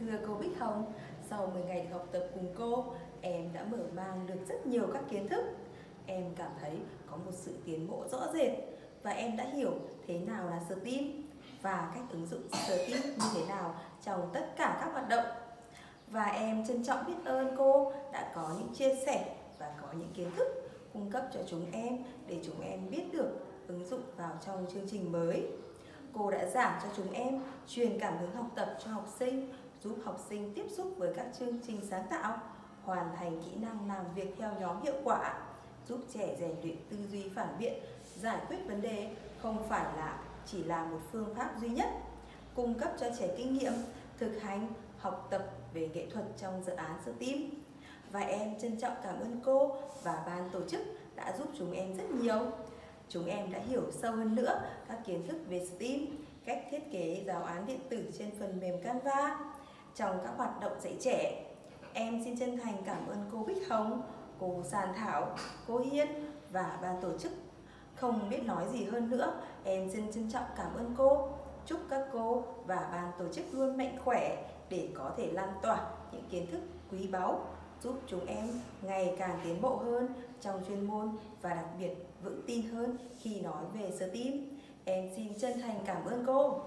Thưa cô Bích Hồng, sau 10 ngày được học tập cùng cô, em đã mở mang được rất nhiều các kiến thức. Em cảm thấy có một sự tiến bộ rõ rệt và em đã hiểu thế nào là STEAM và cách ứng dụng STEAM như thế nào trong tất cả các hoạt động. Và em trân trọng biết ơn cô đã có những chia sẻ và có những kiến thức cung cấp cho chúng em để chúng em biết được ứng dụng vào trong chương trình mới. Cô đã giảng cho chúng em truyền cảm hứng học tập cho học sinh, giúp học sinh tiếp xúc với các chương trình sáng tạo, hoàn thành kỹ năng làm việc theo nhóm hiệu quả, giúp trẻ rèn luyện tư duy phản biện, giải quyết vấn đề không phải là chỉ là một phương pháp duy nhất, cung cấp cho trẻ kinh nghiệm, thực hành, học tập về nghệ thuật trong dự án STEAM. Và em trân trọng cảm ơn cô và ban tổ chức đã giúp chúng em rất nhiều. Chúng em đã hiểu sâu hơn nữa các kiến thức về STEAM, cách thiết kế giáo án điện tử trên phần mềm Canva. Trong các hoạt động dạy trẻ, em xin chân thành cảm ơn cô Bích Hồng, cô Sàn Thảo, cô Hiên và ban tổ chức. Không biết nói gì hơn nữa, em xin trân trọng cảm ơn cô. Chúc các cô và ban tổ chức luôn mạnh khỏe để có thể lan tỏa những kiến thức quý báu giúp chúng em ngày càng tiến bộ hơn trong chuyên môn và đặc biệt vững tin hơn khi nói về STEAM. Em xin chân thành cảm ơn cô.